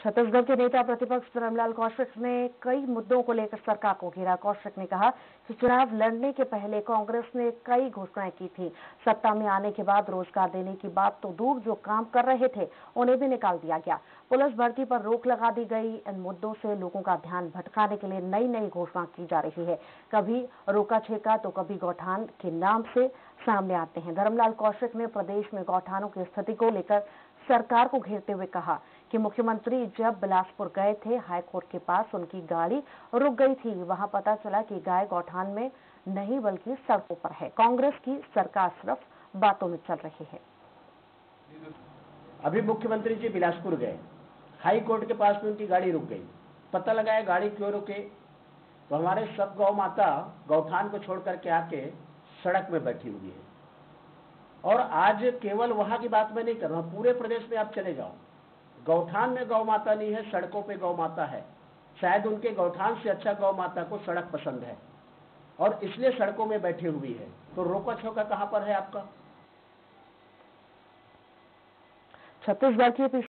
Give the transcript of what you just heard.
छत्तीसगढ़ के नेता प्रतिपक्ष धरमलाल कौशिक ने कई मुद्दों को लेकर सरकार को घेरा। कौशिक ने कहा कि चुनाव लड़ने के पहले कांग्रेस ने कई घोषणाएँ की थी। सत्ता में आने के बाद रोज़गार देने की बात तो दूर जो काम कर रहे थे, उन्हें भी निकाल दिया गया। पुलिस भर्ती पर रोक लगा दी गई। इन मुद्दों से लोगों का ध्यान भटकाने के लिए नई नई घोषणा की जा रही है। कभी रोका छेका तो कभी गौठान के नाम से सामने आते हैं। धर्मलाल कौशिक ने प्रदेश में गौठानों की स्थिति को लेकर सरकार को घेरते हुए कहा कि मुख्यमंत्री जब बिलासपुर गए थे, हाईकोर्ट के पास उनकी गाड़ी रुक गई थी। वहाँ पता चला कि गाय गौठान में नहीं, बल्कि सड़कों पर है। कांग्रेस की सरकार सिर्फ़ बातों में चल रही है। अभी मुख्यमंत्री जी बिलासपुर गए। हाई कोर्ट के पास में उनकी गाड़ी रुक गई। पता लगाया गाड़ी क्यों रुके? तो हमारे सब गौ माता गौठान को छोड़ करके आके सड़क में बैठी हुई है। और आज केवल वहाँ की बात मैं नहीं कर रहा पूरे प्रदेश में आप चले जाओ। गौठान में गौ माता नहीं है, सड़कों पे गौ माता है। शायद उनके गौठान से अच्छा गौ माता को सड़क पसंद है। और इसलिए सड़कों में बैठी हुई है। तो रोका छोका कहाँ पर है आपका? छत्तीसगढ़ की